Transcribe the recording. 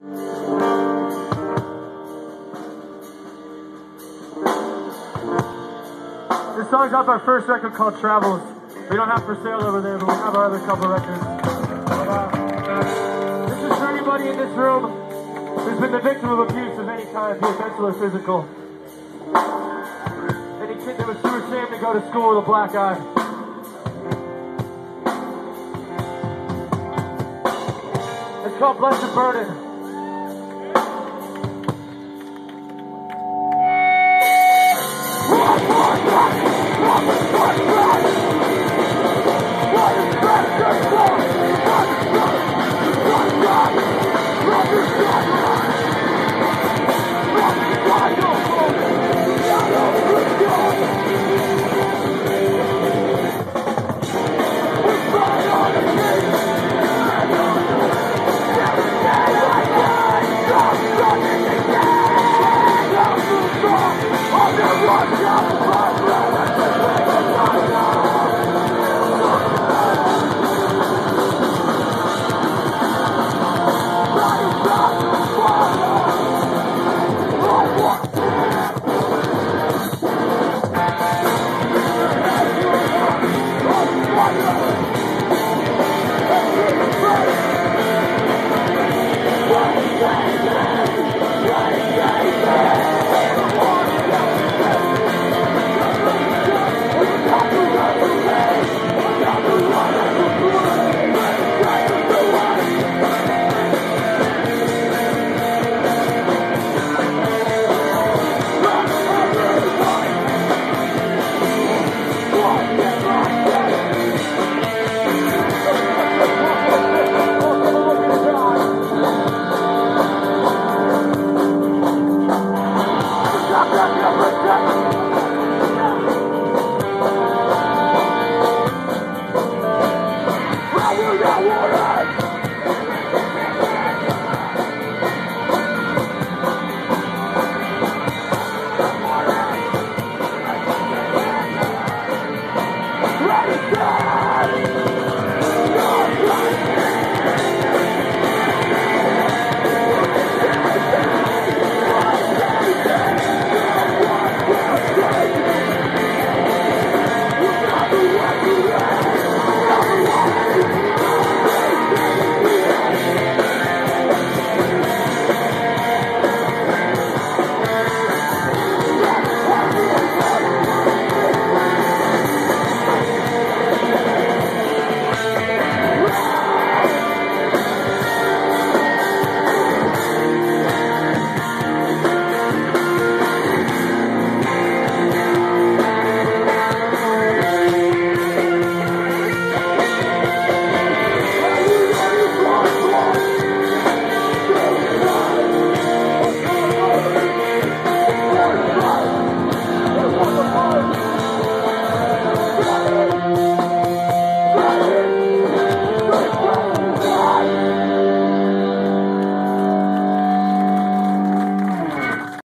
This song's off our first record called Travels. We don't have for sale over there, but we have our other couple records. Uh, this is for anybody in this room who's been the victim of abuse of any kind, be it mental or physical. Any kid that was too ashamed to go to school with a black eye. It's called Blessed Burden.